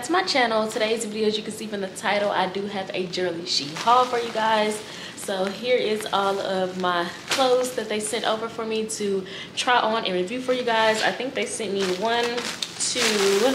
back to my channel today's video as you can see from the title i do have a Jurllyshe haul for you guys so here is all of my clothes that they sent over for me to try on and review for you guys i think they sent me one two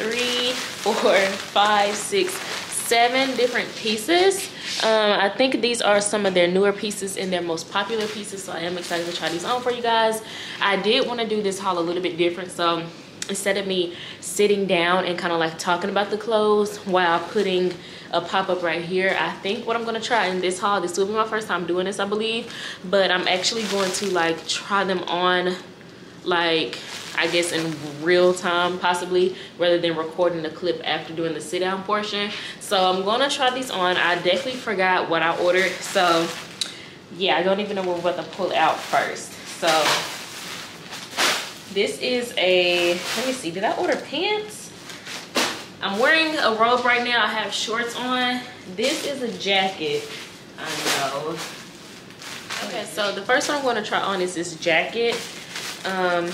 three four five six seven different pieces um, I think these are some of their newer pieces and their most popular pieces. So I am excited to try these on for you guys. I did want to do this haul a little bit different. So instead of me sitting down and kind of like talking about the clothes while putting a pop-up right here i think what i'm going to try in this haul this will be my first time doing this i believe but i'm actually going to like try them on like I guess in real time possibly rather than recording the clip after doing the sit down portion. So I'm gonna try these on. I definitely forgot what I ordered. So yeah, I don't even know what to pull out first. So this is a, let me see, did I order pants? I'm wearing a robe right now. I have shorts on. This is a jacket. I know. Okay, so the first one I'm gonna try on is this jacket. Um,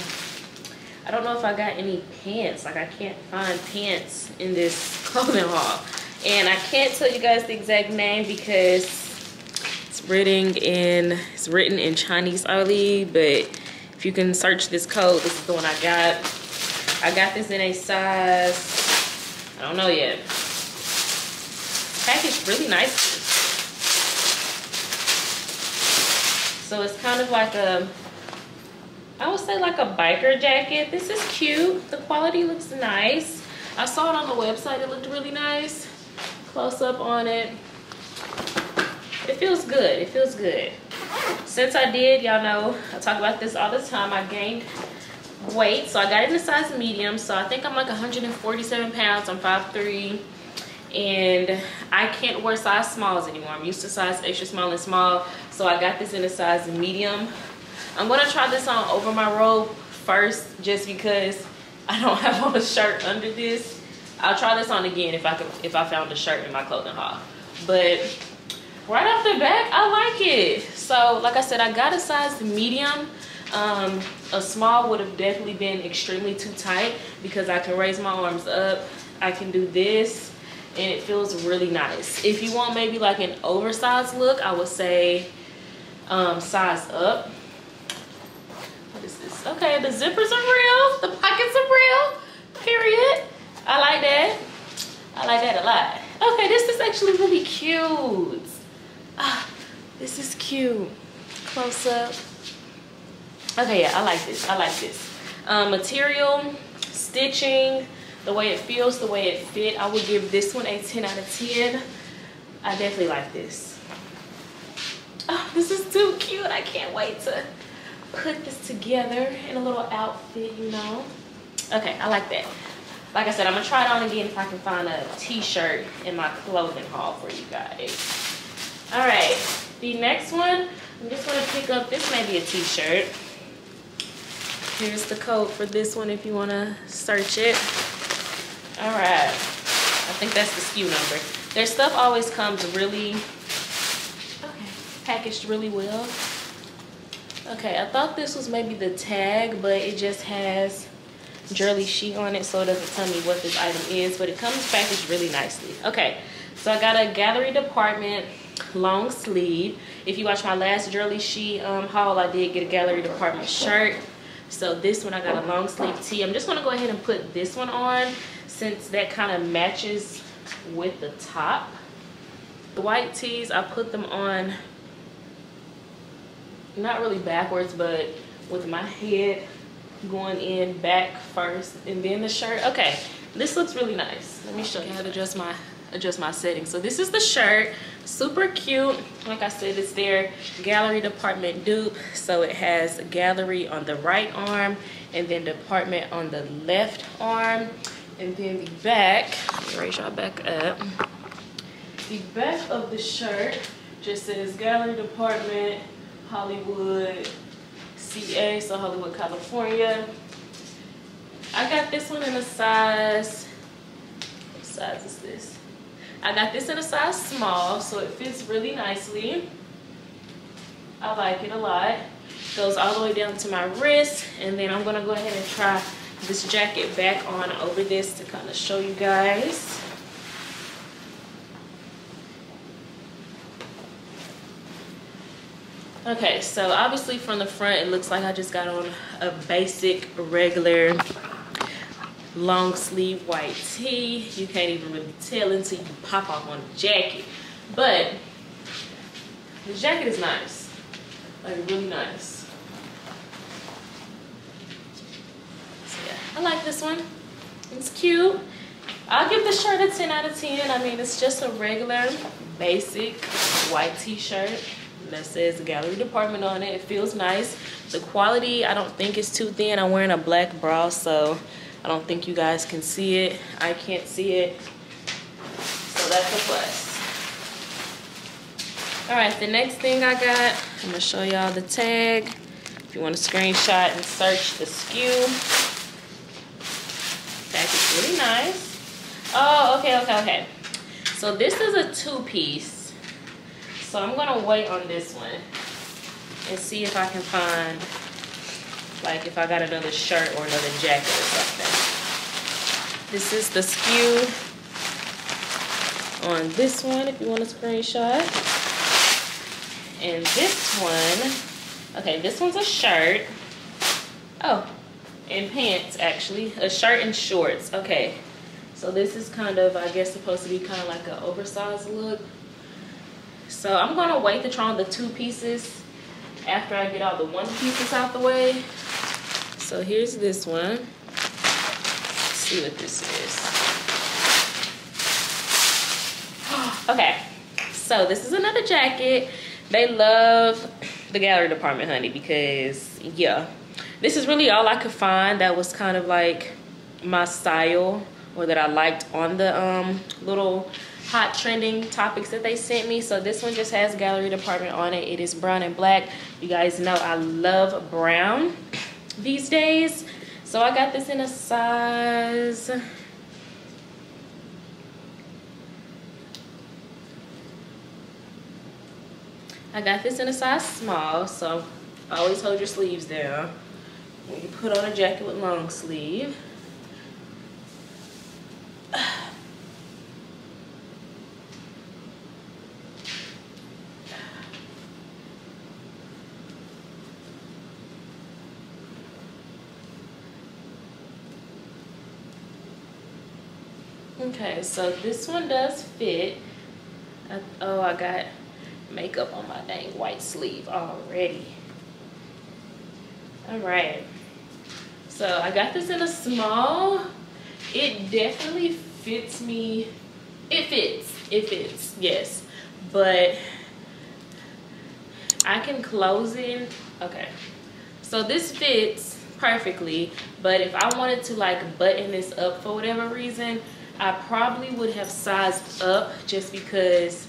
I don't know if I got any pants. Like I can't find pants in this clothing haul. And I can't tell you guys the exact name because it's written in it's written in Chinese only, but if you can search this code, this is the one I got. I got this in a size, I don't know yet. Packaged really nicely. So it's kind of like a I would say like a biker jacket. This is cute. The quality looks nice. I saw it on the website. It looked really nice. Close up on it. It feels good. It feels good. Since I did, y'all know, I talk about this all the time. I gained weight. So I got it in a size medium. So I think I'm like 147 pounds. I'm 5'3". And I can't wear size smalls anymore. I'm used to size extra small and small. So I got this in a size medium. I'm gonna try this on over my robe first just because I don't have on a shirt under this. I'll try this on again if I could, if I found a shirt in my clothing haul. But right off the back, I like it. So like I said, I got a size medium. Um, a small would have definitely been extremely too tight because I can raise my arms up. I can do this and it feels really nice. If you want maybe like an oversized look, I would say um, size up what is this Okay, the zippers are real. The pockets are real. Period. I like that. I like that a lot. Okay, this is actually really cute. Ah, this is cute. Close up. Okay, yeah, I like this. I like this. Um, material, stitching, the way it feels, the way it fit. I would give this one a 10 out of 10. I definitely like this. Oh, this is too cute. I can't wait to put this together in a little outfit, you know. Okay, I like that. Like I said, I'm gonna try it on again if I can find a t-shirt in my clothing haul for you guys. All right, the next one, I'm just gonna pick up, this may be a t-shirt. Here's the code for this one if you wanna search it. All right, I think that's the SKU number. Their stuff always comes really, okay, packaged really well. Okay, I thought this was maybe the tag, but it just has Jurllyshe on it, so it doesn't tell me what this item is, but it comes packaged really nicely. Okay, so I got a gallery department long sleeve. If you watch my last Jurllyshe um, haul, I did get a gallery department shirt. So this one I got a long sleeve tee. I'm just gonna go ahead and put this one on since that kind of matches with the top. The white tees, I put them on not really backwards, but with my head going in back first and then the shirt. Okay, this looks really nice. Let me show you how to adjust my adjust my settings. So this is the shirt, super cute. Like I said, it's their gallery department dupe. So it has gallery on the right arm and then department on the left arm. And then the back, raise y'all back up. The back of the shirt just says gallery department Hollywood, CA, so Hollywood, California. I got this one in a size, what size is this? I got this in a size small, so it fits really nicely. I like it a lot. Goes all the way down to my wrist, and then I'm gonna go ahead and try this jacket back on over this to kind of show you guys. Okay, so obviously from the front, it looks like I just got on a basic, regular, long sleeve white tee. You can't even really tell until you pop off on the jacket. But the jacket is nice, like really nice. So yeah, I like this one. It's cute. I'll give the shirt a 10 out of 10. I mean, it's just a regular, basic white t-shirt that says gallery department on it. It feels nice. The quality, I don't think is too thin. I'm wearing a black bra, so I don't think you guys can see it. I can't see it. So that's a plus. All right, the next thing I got, I'm gonna show y'all the tag. If you want to screenshot and search the SKU. Tag is really nice. Oh, okay, okay, okay. So this is a two-piece. So I'm gonna wait on this one and see if I can find, like if I got another shirt or another jacket or something. This is the SKU on this one if you want a screenshot. And this one, okay, this one's a shirt. Oh, and pants actually, a shirt and shorts, okay. So this is kind of, I guess, supposed to be kind of like an oversized look. So I'm gonna wait to try on the two pieces after I get all the one pieces out the way. So here's this one. Let's see what this is. okay, so this is another jacket. They love the gallery department, honey, because yeah, this is really all I could find that was kind of like my style or that I liked on the um, little hot trending topics that they sent me. So this one just has gallery department on it. It is brown and black. You guys know I love brown these days. So I got this in a size... I got this in a size small, so always hold your sleeves down when you put on a jacket with long sleeve. Okay, so this one does fit. I, oh, I got makeup on my dang white sleeve already. All right. So I got this in a small. It definitely fits me. It fits. It fits, yes. But I can close it. Okay. So this fits perfectly. But if I wanted to like button this up for whatever reason, I probably would have sized up just because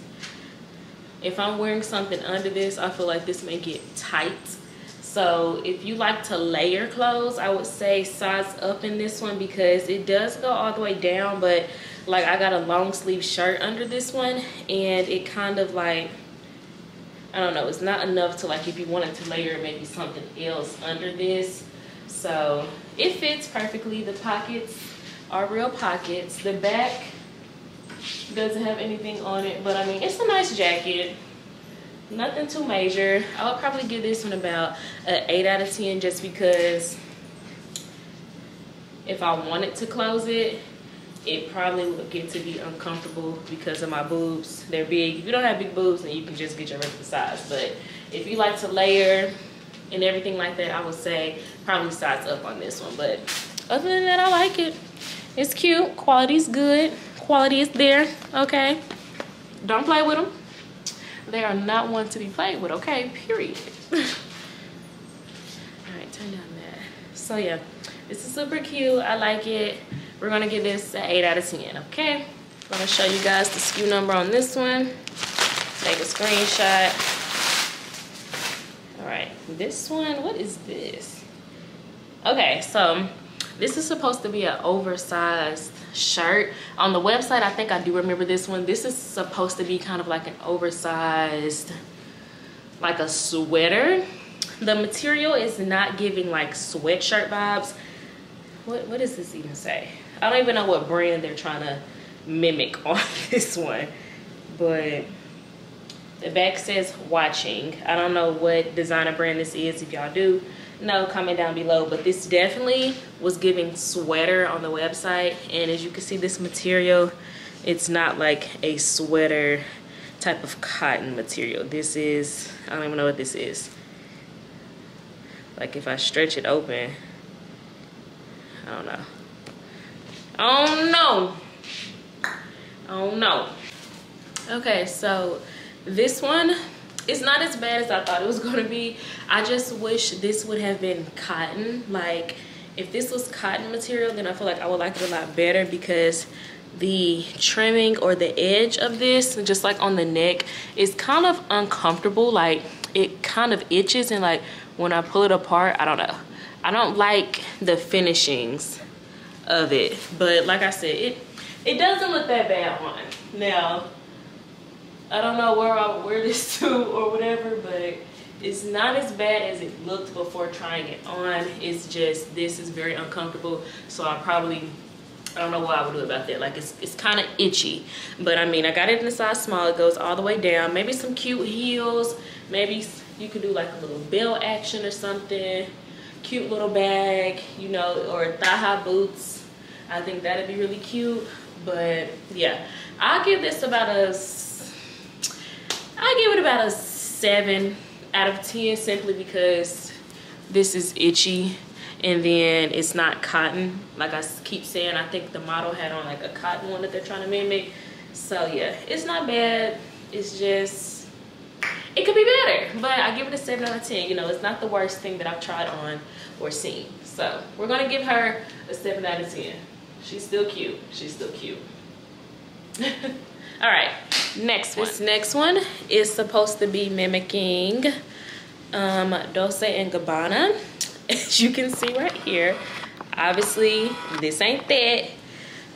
if I'm wearing something under this, I feel like this may get tight. So if you like to layer clothes, I would say size up in this one because it does go all the way down, but like I got a long sleeve shirt under this one and it kind of like, I don't know, it's not enough to like if you wanted to layer maybe something else under this. So it fits perfectly. The pockets are real pockets. The back doesn't have anything on it, but I mean, it's a nice jacket. Nothing too major. I would probably give this one about an 8 out of 10 just because if I wanted to close it, it probably would get to be uncomfortable because of my boobs. They're big. If you don't have big boobs, then you can just get your regular size. But if you like to layer and everything like that, I would say probably size up on this one. But other than that, I like it. It's cute. Quality's good. Quality is there. Okay. Don't play with them. They are not one to be played with. Okay. Period. All right. Turn down that. So yeah, this is super cute. I like it. We're gonna give this an 8 out of 10. Okay. I'm gonna show you guys the SKU number on this one. Take a screenshot. All right. This one. What is this? Okay. So this is supposed to be an oversized shirt. On the website, I think I do remember this one. This is supposed to be kind of like an oversized, like a sweater. The material is not giving like sweatshirt vibes. what, what does this even say? I don't even know what brand they're trying to mimic on this one. But the back says watching. I don't know what designer brand this is. If y'all do know, comment down below. But this definitely was giving sweater on the website. And as you can see, this material, it's not like a sweater type of cotton material. This is, I don't even know what this is. Like if I stretch it open, I don't know. Oh no. Oh no. Okay, so this one is not as bad as I thought it was gonna be. I just wish this would have been cotton. Like if this was cotton material, then I feel like I would like it a lot better because the trimming or the edge of this, just like on the neck, is kind of uncomfortable. Like it kind of itches and like when I pull it apart, I don't know. I don't like the finishings of it. But like I said, it it doesn't look that bad on. Now, I don't know where I would wear this to or whatever, but it's not as bad as it looked before trying it on. It's just, this is very uncomfortable. So I probably, I don't know what I would do about that. Like it's, it's kind of itchy, but I mean, I got it in a size small. It goes all the way down. Maybe some cute heels. Maybe you could do like a little bell action or something. Cute little bag, you know, or thigh high boots. I think that'd be really cute. But yeah, I'll give this about a, I give it about a seven out of 10 simply because this is itchy and then it's not cotton. Like I keep saying, I think the model had on like a cotton one that they're trying to mimic. So yeah, it's not bad. It's just, it could be better, but I give it a seven out of 10. You know, it's not the worst thing that I've tried on or seen. So we're gonna give her a seven out of 10. She's still cute. She's still cute. All right, next one. This next one is supposed to be mimicking um, Dolce and Gabbana. As you can see right here, obviously this ain't that.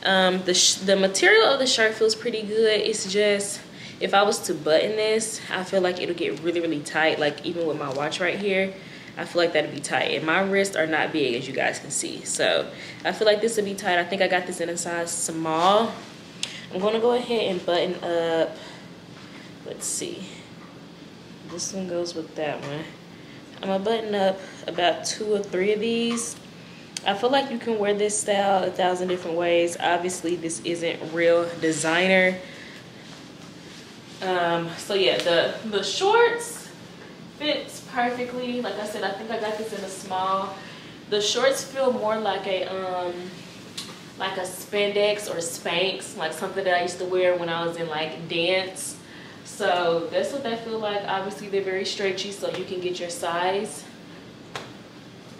Um, the, the material of the shirt feels pretty good. It's just, if I was to button this, I feel like it'll get really, really tight. Like even with my watch right here, I feel like that'd be tight. And my wrists are not big as you guys can see. So I feel like this would be tight. I think I got this in a size small. I'm gonna go ahead and button up, let's see. This one goes with that one. I'm gonna button up about two or three of these. I feel like you can wear this style a thousand different ways. Obviously, this isn't real designer. Um, so yeah, the, the shorts fits perfectly. Like I said, I think I got this in a small. The shorts feel more like a um like a spandex or spanx, like something that I used to wear when I was in like dance. So that's what they feel like. Obviously they're very stretchy so you can get your size.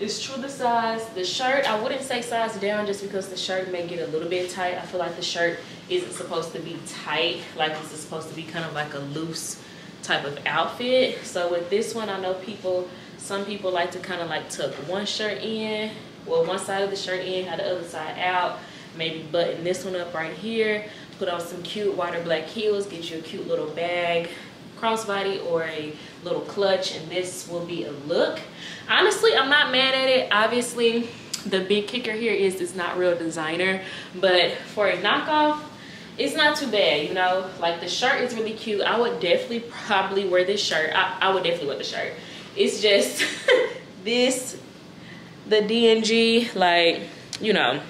It's true the size. The shirt, I wouldn't say size down just because the shirt may get a little bit tight. I feel like the shirt isn't supposed to be tight. Like this is supposed to be kind of like a loose type of outfit. So with this one, I know people, some people like to kind of like tuck one shirt in, well one side of the shirt in, have the other side out, maybe button this one up right here, put on some cute white or black heels, get you a cute little bag, crossbody or a little clutch and this will be a look. Honestly, I'm not mad at it. Obviously, the big kicker here is it's not real designer, but for a knockoff, it's not too bad, you know? Like the shirt is really cute. I would definitely probably wear this shirt. I, I would definitely wear the shirt. It's just this, the DNG, like, you know,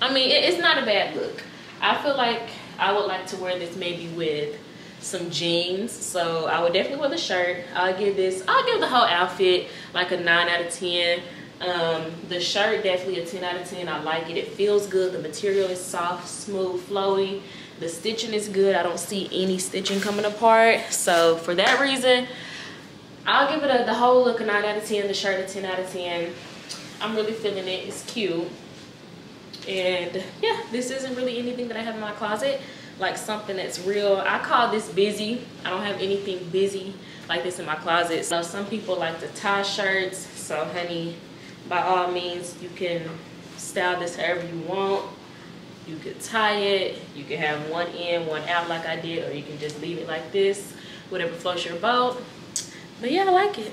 I mean, it, it's not a bad look. I feel like I would like to wear this maybe with some jeans. So I would definitely wear the shirt. I'll give this, I'll give the whole outfit like a nine out of 10. Um, the shirt definitely a 10 out of 10. I like it. It feels good. The material is soft, smooth, flowy. The stitching is good. I don't see any stitching coming apart. So for that reason, I'll give it a, the whole look a 9 out of 10. The shirt a 10 out of 10. I'm really feeling it. It's cute. And yeah, this isn't really anything that I have in my closet. Like something that's real. I call this busy. I don't have anything busy like this in my closet. So some people like to tie shirts. So honey, by all means you can style this however you want you could tie it you can have one in one out like i did or you can just leave it like this whatever floats your boat but yeah i like it.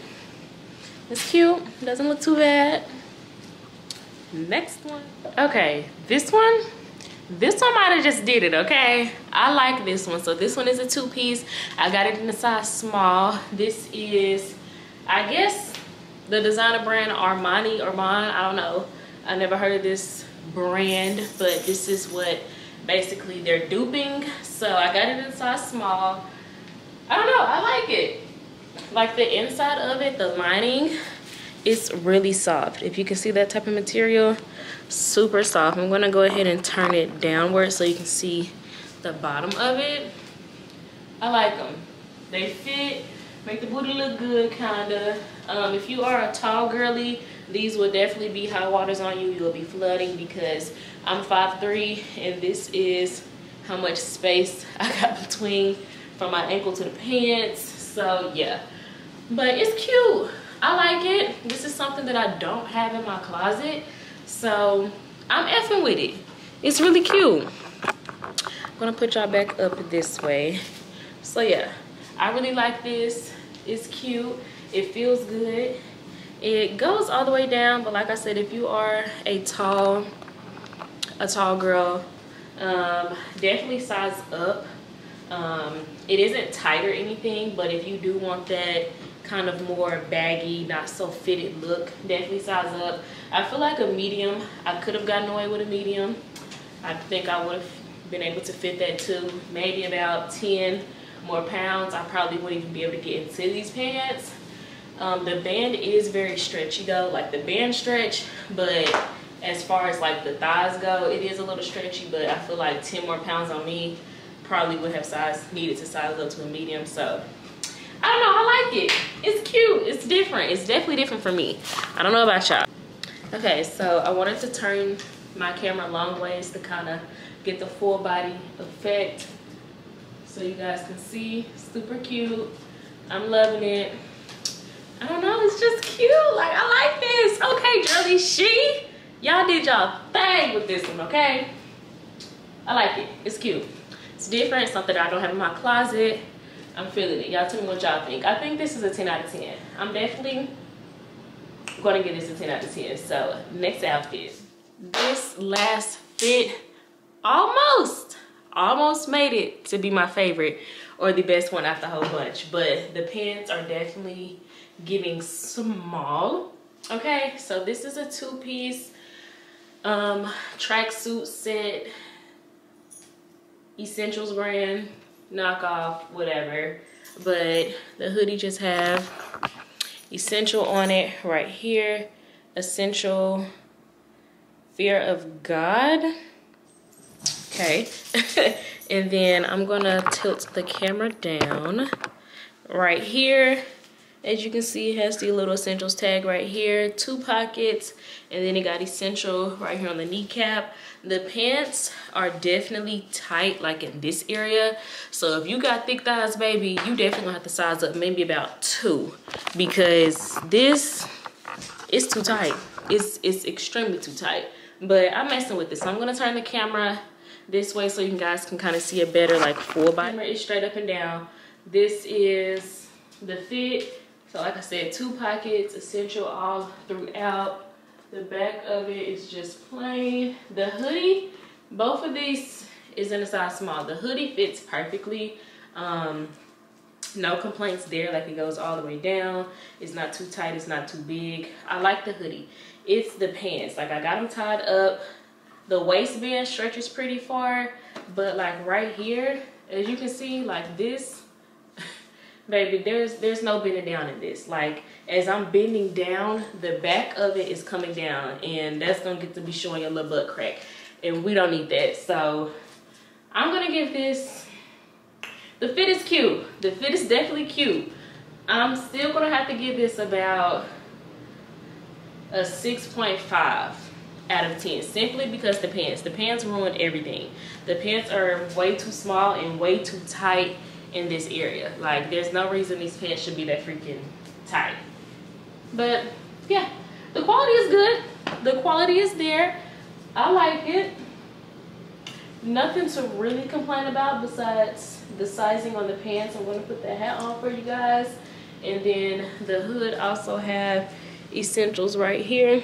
It's cute. Doesn't look too bad. Next one. Okay this one? This one might have just did it okay? I like this one. So this one is a two-piece. I got it in the size small. This is i guess the designer brand armani or mine i don't know. I never heard of this brand but this is what basically they're duping. So i got it in size small. I don't know. I like it like the inside of it the lining is really soft. If you can see that type of material super soft. I'm going to go ahead and turn it downward so you can see the bottom of it. I like them they fit make the booty look good kind of um, if you are a tall girly these will definitely be high waters on you. You'll be flooding because i'm 5'3 and this is how much space i got between from my ankle to the pants so yeah but it's cute i like it this is something that i don't have in my closet so I'm effing with it. It's really cute. I'm gonna put y'all back up this way. So yeah, I really like this. It's cute. It feels good. It goes all the way down, but like I said, if you are a tall, a tall girl, um, definitely size up. Um, it isn't tight or anything, but if you do want that kind of more baggy, not so fitted look. Definitely size up. I feel like a medium, I could have gotten away with a medium. I think I would have been able to fit that too. Maybe about 10 more pounds. I probably wouldn't even be able to get into these pants. Um, the band is very stretchy though, like the band stretch, but as far as like the thighs go, it is a little stretchy, but I feel like 10 more pounds on me probably would have size needed to size up to a medium. So I don't know, I like it. It's cute, it's different. It's definitely different for me. I don't know about y'all. Okay, so I wanted to turn my camera long ways to kind of get the full body effect so you guys can see. Super cute. I'm loving it. I don't know, it's just cute. Like, I like this. Okay, Jurllyshe, y'all did y'all thing with this one, okay? I like it. It's cute. It's different, something I don't have in my closet. I'm feeling it. Y'all tell me what y'all think. I think this is a 10 out of 10. I'm definitely gonna give this a 10 out of 10. So next outfit. This last fit almost, almost made it to be my favorite or the best one after the whole bunch. But the pants are definitely giving small. Okay, so this is a two-piece um, tracksuit set, Essentials brand knockoff, whatever. But the hoodie just have essential on it right here. Essential fear of God. Okay. and then I'm gonna tilt the camera down right here as you can see, it has the little essentials tag right here, two pockets, and then it got essential right here on the kneecap. The pants are definitely tight, like in this area. So if you got thick thighs, baby, you definitely gonna have to size up maybe about two because this is too tight. It's, it's extremely too tight. But I'm messing with this. So I'm gonna turn the camera this way so you guys can kind of see a better like full body. Camera is straight up and down. This is the fit so like I said, two pockets, essential all throughout. The back of it is just plain. The hoodie, both of these is in a size small. The hoodie fits perfectly. Um, no complaints there, like it goes all the way down. It's not too tight, it's not too big. I like the hoodie. It's the pants, like I got them tied up. The waistband stretches pretty far, but like right here, as you can see, like this baby there's there's no bending down in this like as i'm bending down the back of it is coming down and that's gonna get to be showing your little butt crack. And we don't need that. So i'm gonna give this the fit is cute. The fit is definitely cute. I'm still gonna have to give this about a 6.5 out of 10 simply because the pants the pants ruined everything. The pants are way too small and way too tight in this area. Like there's no reason these pants should be that freaking tight. But yeah, the quality is good. The quality is there. I like it. Nothing to really complain about besides the sizing on the pants. I'm gonna put the hat on for you guys. And then the hood also have essentials right here.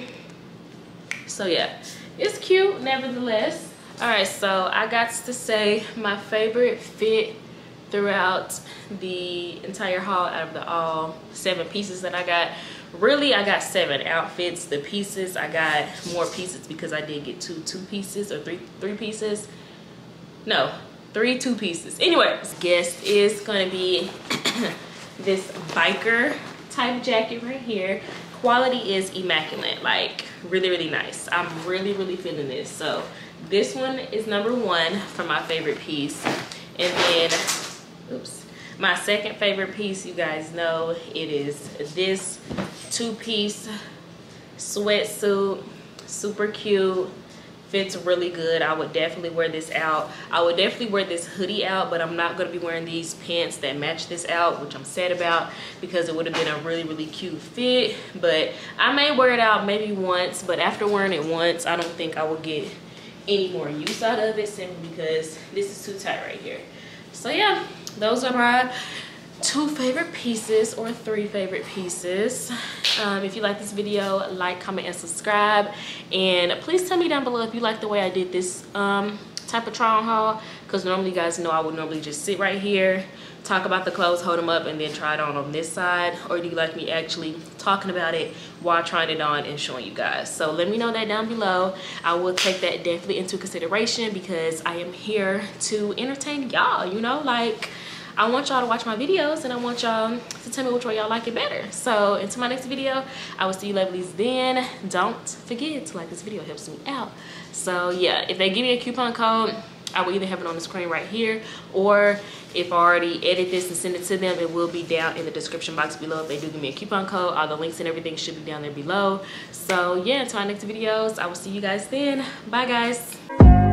So yeah, it's cute nevertheless. All right, so I got to say my favorite fit throughout the entire haul out of the all seven pieces that I got. Really, I got seven outfits. The pieces, I got more pieces because I did get two two pieces or three three pieces. No, three two pieces. Anyway, guest is gonna be this biker type jacket right here. Quality is immaculate, like really, really nice. I'm really, really feeling this. So this one is number one for my favorite piece. And then, oops, my second favorite piece, you guys know, it is this two-piece sweatsuit, super cute fits really good. I would definitely wear this out. I would definitely wear this hoodie out but i'm not going to be wearing these pants that match this out which i'm sad about because it would have been a really really cute fit. But i may wear it out maybe once but after wearing it once i don't think i will get any more use out of it simply because this is too tight right here. So yeah those are my two favorite pieces or three favorite pieces. Um, if you like this video like comment and subscribe. And please tell me down below if you like the way i did this um, type of try on haul because normally you guys know i would normally just sit right here talk about the clothes hold them up and then try it on on this side. Or do you like me actually talking about it while trying it on and showing you guys? So let me know that down below. I will take that definitely into consideration because i am here to entertain y'all you know like I want y'all to watch my videos and I want y'all to tell me which way y'all like it better. So until my next video, I will see you lovelies then. Don't forget to like this video, it helps me out. So yeah, if they give me a coupon code, I will either have it on the screen right here or if I already edit this and send it to them, it will be down in the description box below. If they do give me a coupon code, all the links and everything should be down there below. So yeah, until my next videos, I will see you guys then. Bye guys.